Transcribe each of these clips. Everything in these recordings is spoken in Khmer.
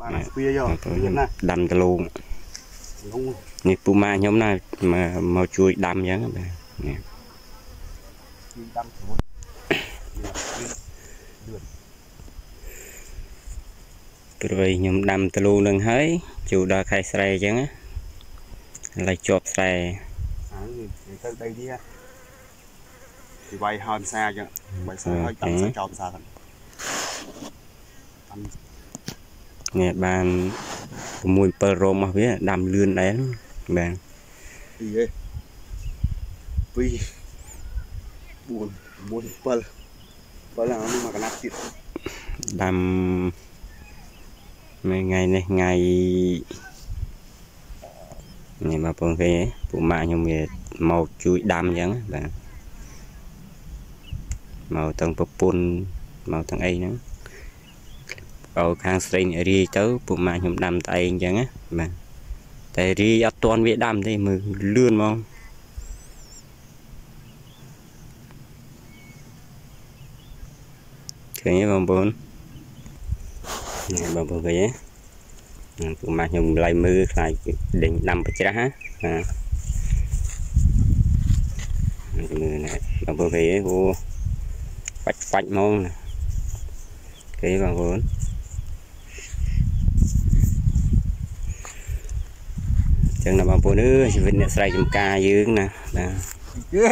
បានស្ពាយកខ្ញុំណាដាំដលូងក្នុងនេះពូម៉ាខ្ញុំណាមកមកជួយដាំអញ្ចឹងបាទនេះទីដាំស្រួលព្រោះខ្ញុំដាំដលូងនឹងហើយចូលដល់ខែស្រែអញ្ចឹងណាឥឡូវជាប់ស្រែអានេះទៅដីនេះពីវាយហើយផ្សារអញ្ចឹងវាយផ្សារហើយដាំសាចោលផ្សារហ្នឹងដាំ នេះបាន6 7រោមរបស់វាដាំលឿនដែរបាទពីឯងពី4 9 7 7អានេះមកកណាត់ទៀតដាំមួយថ្ងៃនេះថ្ងៃនេះបងប្អូនឃើញទេពូម៉ាក់ខ្ញុំវាមកជួយដាំអញ្ចឹងបាទមកទាំងប្រពន្ធមកទាំងអីហ្នឹង ឲ្យខាងស្រីនេះរាយទៅពូម៉ាក់ខ្ញុំដាំតែឯងអញ្ចឹងណាបាទតែរាយអត់ទាន់វាដាំទេមើលលឿនហ្មងឃើញទេបងប្អូននេះបងប្អូនឃើញទេហ្នឹងពូម៉ាក់ខ្ញុំឡៃមើលខ្លាចដេញដាំប្រច្រាស់ណាបាទនេះមើលណែបងប្អូនឃើញទេអូហ្វាច់ហ្វាច់ហ្មងណាឃើញទេបងប្អូន ចឹងណាបងប្អូនអើយជីវិតអ្នកស្រែចម្ការយើងណាបាទយេ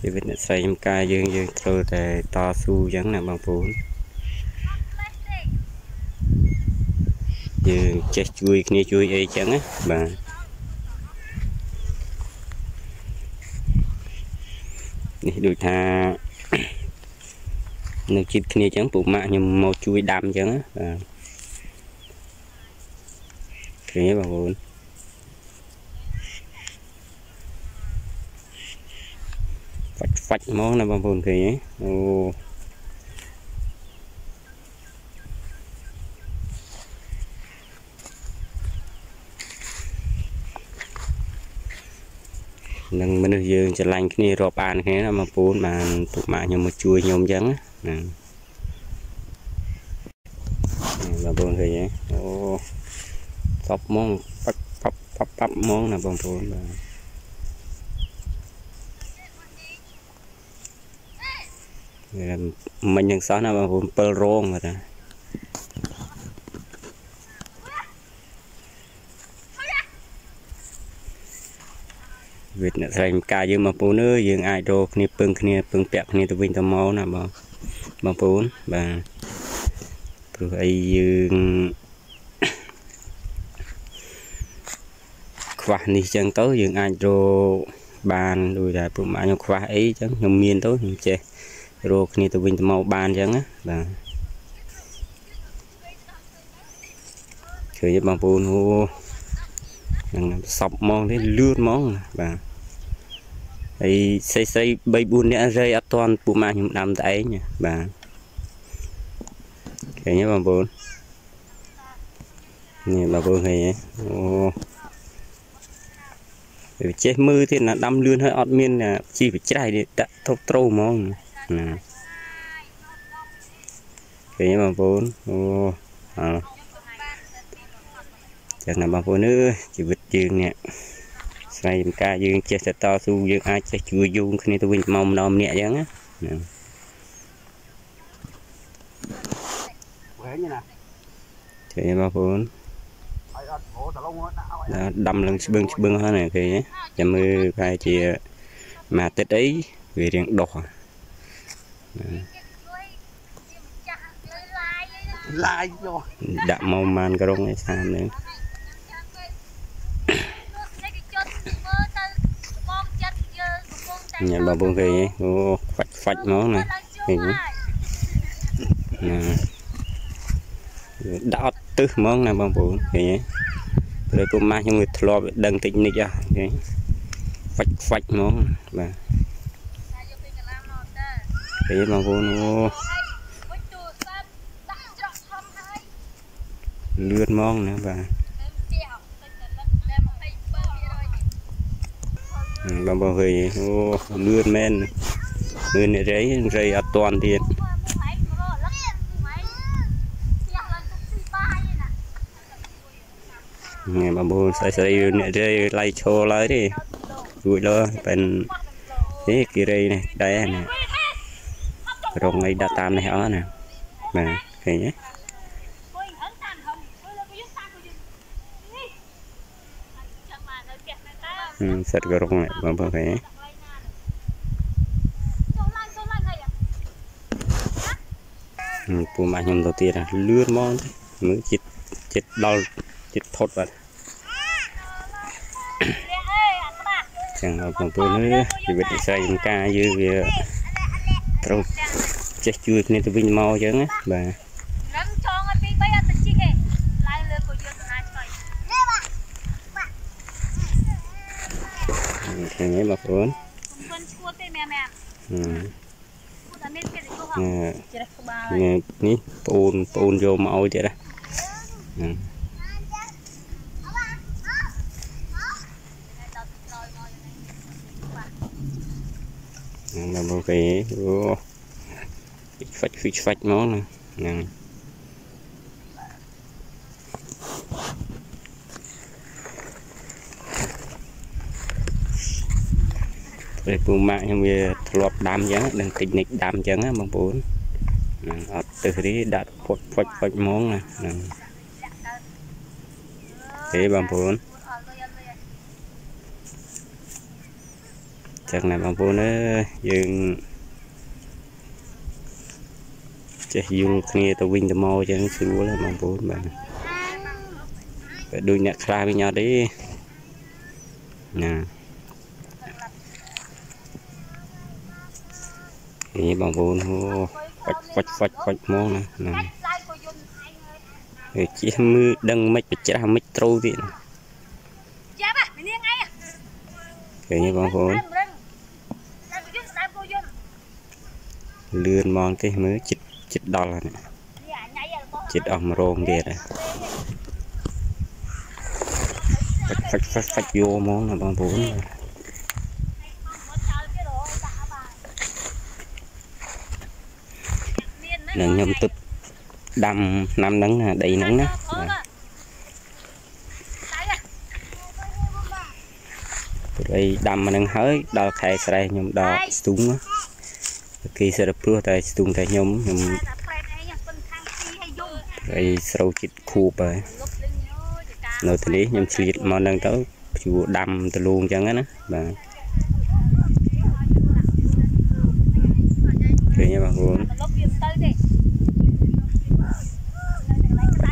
ជីវិតអ្នកស្រែចម្ការយើងយើងត្រូវតែតស៊ូចឹងណាបងប្អូនយើងចេះជួយគ្នាជួយអីចឹងណាបាទនេះដូចថានៅជិតគ្នាចឹងពុកម៉ាក់ខ្ញុំមកជួយដាំចឹងណាបាទឃើញទេបងប្អូន វាច់ហ្វាច់ហ្មងណាបងប្អូនឃើញទេអូនឹងមនុស្សយើងឆ្លាញ់គ្នារាប់អានគ្នាណាបងប្អូនបានពុកម៉ាក់ខ្ញុំមកជួយខ្ញុំអញ្ចឹងណានេះបងប្អូនឃើញទេអូសពហ្មងប៉ាប់ប៉ាប់ប៉ាប់ប៉ាប់ហ្មងណាបងប្អូនបាទ មិញនឹងសោះណាបងប្អូន7រងបាទណាវិទ្យាស្រីម្ការយើងបងប្អូនអើយយើងអាចរកគ្នាពឹងគ្នាពឹងពាក់គ្នាទៅវិញទៅមកណាបងបងប្អូនបាទព្រោះអីយើងខ្វះនេះចឹងទៅយើងអាចរកបានដូចតែពុកម៉ាក់ខ្ញុំខ្វះអីចឹងខ្ញុំមានទៅខ្ញុំចេះ រកគ្នាទៅវិញទៅមកបានចឹងណាបាទឃើញទេបងប្អូនអូហ្នឹងសពហ្មងទេលឿនហ្មងបាទហើយស្រីស្រី3 4នាក់រៃអត់ទាន់ពូម៉ាក់ខ្ញុំដាំតែឯងបាទឃើញទេបងប្អូននេះបងប្អូនឃើញទេអូវាចេះមើលទៀតណាដាំលឿនហើយអត់មានជីបច្រៃនេះដាក់ធប់ត្រូហ្មង ណាឃើញទេបងប្អូនអូអើចឹងណាបងប្អូនអើយជីវិតយើងនេះស្រីចំការយើងចេះតែតស៊ូយើងអាចចេះជួយយូងគ្នាទៅវិញទៅមកម្ដងម្នាក់អញ្ចឹងណាហ្នឹងវែងណាឃើញទេបងប្អូនហើយអត់ហូរតឡងដាក់ឲ្យដល់ដាំឡើងស្បឹងស្បឹងហើយណាឃើញទេចាំមើលប្រហែលជាមួយអាទិត្យអីវារៀងដុះហ่ะ ឡាយយកដាក់មកប្រហែលក្រុងឯសាមហ្នឹងញ៉ាំបងប្អូនឃើញទេអូខ្វាច់ខ្វាច់ហ្មងណាឃើញទេណាវាដាក់អត់ទឹះហ្មងណាបងប្អូនឃើញទេព្រោះពុកម៉ាស់ខ្ញុំវាធ្លាប់ដឹងតិចនិចហ៎ឃើញខ្វាច់ខ្វាច់ហ្មងបាទ ឃើញទេបងប្អូនអូលឿនហ្មងណាបាទបងប្អូនឃើញទេអូលឿនមែនមើលអ្នករៃរៃអត់តាន់ទៀតហ nghe bà bố sai sai nè đây lay cho lại đi vui lo bên thế kia đây này đây nè rồi ngay đã tam này ó nè mà cái nhé ừ, sạch cái rong này bà bố cái ừ, bố mà nhầm đầu tiên là lướt món mới chít chít đau chít thốt vậy ចឹងបងប្អូននេះជីវិតវិស័យចំការយើងវាត្រូវ ចេះជួយគ្នាទៅវិញមកអញ្ចឹងណាបាទរឹងចងឲ្យពី3អត់ទៅជីកទេឡើងលើក៏យកទៅណាឆ្កយឃើញទេបងប្អូនគុំមិនឈួតទេមែមែអឺឈួតតែមានគេទៅហោះអឺជ្រះក្បាលនេះនេះប្អូនប្អូនយកមកឲ្យទៀតណាអឺដល់ក្រោយមកយ៉ាងនេះហ្នឹងបងប្អូនអូ ហ្វាច់ហ្វិចហ្វាច់មកណាហ្នឹងពេលពូម៉ាក់ខ្ញុំវាធ្លាប់ដាំអញ្ចឹងដឹងតិចនិចដាំអញ្ចឹងណាបងប្អូនហ្នឹងអត់ទឹះរីដាក់ផុតផុចផុចហ្មងណាហ្នឹងទេបងប្អូនអត់លុយអត់លុយចឹងណាបងប្អូនអើយយើង ចេះយល់គ្នាទៅវិញទៅមកចឹងស្រួលហើយបងប្អូនបាទតែដូចអ្នកខ្លះវិញអត់ទេណានេះបងប្អូនហូហ្វាច់ហ្វាច់ហ្វាច់ហ្វាច់ហ្មងណាណាកាច់ឡើងក៏យំឯងហើយវាជិះមើលដឹងមិនបច្រាស់មិនត្រូវទៀតណាចាប់ហ៎នាងឯងឃើញទេបងប្អូនរឹងរឹងតែក៏យំតែក៏យំលឿនហ្មងទេមើលចិត្ត ចិត្តដល់ហើយណានេះអញឯងរបស់ចិត្តអស់មករងទៀតហើយហ្វាច់ហ្វាច់ហ្វាច់ហ្វាច់យកហ្មងណាបងប្អូនមកចោលទៀតហ៎ដាក់បាទមាននឹងខ្ញុំទឹកដាំឆ្នាំហ្នឹងណាដីហ្នឹងណាតើព្រៃដាំអាហ្នឹងហើយដល់ខែស្រែខ្ញុំដល់ស្ទូងណា គេសិរព្រោះតែស្ទូងតែខ្ញុំខ្ញុំតែប្រែកឯងប៉ុនខាងទីឲ្យយំព្រៃស្រូវចិត្តខួបហើយលុបលឹងអូយតានៅទីនេះខ្ញុំឆ្លៀតមកហ្នឹងទៅជួដាំទលូងអញ្ចឹងណាបាទឃើញទេបងប្អូនលុបវាទៅទេ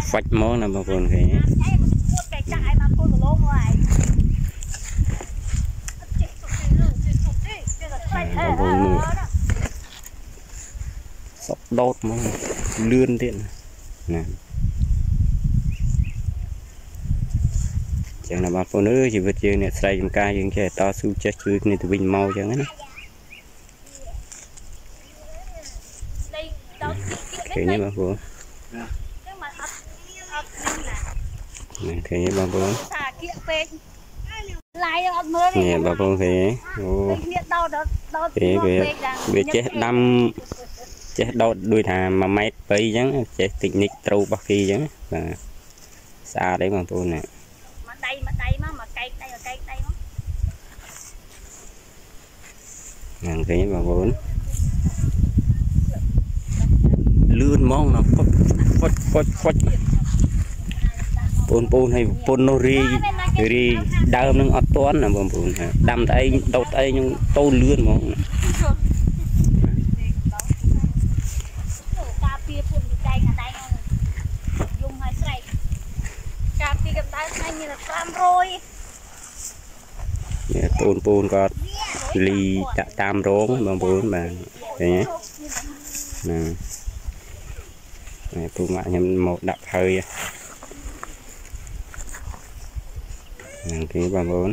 ហ្វាច់មកណាបងប្អូនឃើញទេឯងគួតតែចាក់ឯងមកគួតគីឡូមកឯងចេះសុខទេចេះសុខទេចេះតែខ្លាចអើសុក ដោតមកលឿនទៀតណាចឹងណាបងប្អូនអើយជីវិតយើងអ្នកស្រែចម្ការយើងចេះតស៊ូចេះជួយគ្នាទៅវិញមកចឹងណាដីដល់ទីឃើញទេបងប្អូនចឹងមកអត់អត់នេះណាណាឃើញទេបងប្អូនសាគៀកពេកឡាយអត់មើលទេនេះបងប្អូនឃើញទេអូពេលគ្នាដោតដោតទេវាវាចេះដាំ ចេះដោតដូចថា1ម៉ែត្រ2អញ្ចឹងចេះតិចនិចត្រូវរបស់គេអញ្ចឹងបាទស្អាតទេបងប្អូនណាមកដៃមកដៃមកមកកែកដៃមកកែកដៃមកហ្នឹងឃើញទេបងប្អូនលឿនហ្មងណាផុចផុចផុចផុចបងប្អូនឲ្យប្រពន្ធនោះរីរីដើមនឹងអត់ទាន់ណាបងប្អូនណាដាំតែឯងដោតតែឯងនឹងទៅលឿនហ្មងណា ការពារពួកមីដៃកដៃយំឲ្យស្រែក ការពារកម្ដៅថ្ងៃមាន500នេះបងប្អូនគាត់លីដាក់តាមរោងបងប្អូនបាទឃើញទេណានេះពូម៉ាក់ខ្ញុំមកដាក់ហើយហ្នឹងគេបងប្អូន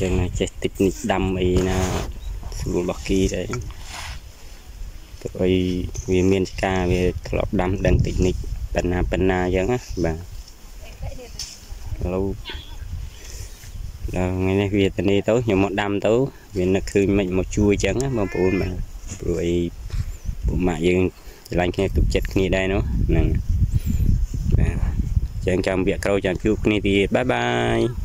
ចឹងណាចេះតិចនិចដាំអីណាស្រួលរបស់គីដែរ ទៅអីវាមានការវាធ្លាប់ដាំដឹងតិចនិចប៉ុណ្ណាប៉ុណ្ណាអញ្ចឹងណាបាទឥឡូវដល់ថ្ងៃនេះវាទៅនេះទៅខ្ញុំមកដាំទៅវានឹកឃើញមិនមកជួយអញ្ចឹងណាបងប្អូនបាទព្រោះអីពួកម៉ាក់យើងឆ្លាញ់គ្នាទុកចិត្តគ្នាដែរនោះហ្នឹងបាទចឹងចាំវគ្គក្រោយចាំជួបគ្នាទៀតបាយបាយ